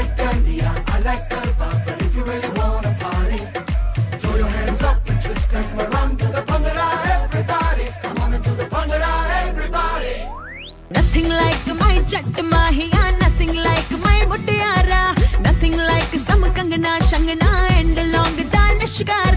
like India, I like Garba, but if you really wanna party, throw your hands up and twist them around to the Bhangra, everybody. Come on into the Bhangra, everybody. Nothing like my Jat Mahiya, nothing like my Mutiara, nothing like some Kangana, Shangana, and along the Danishkara.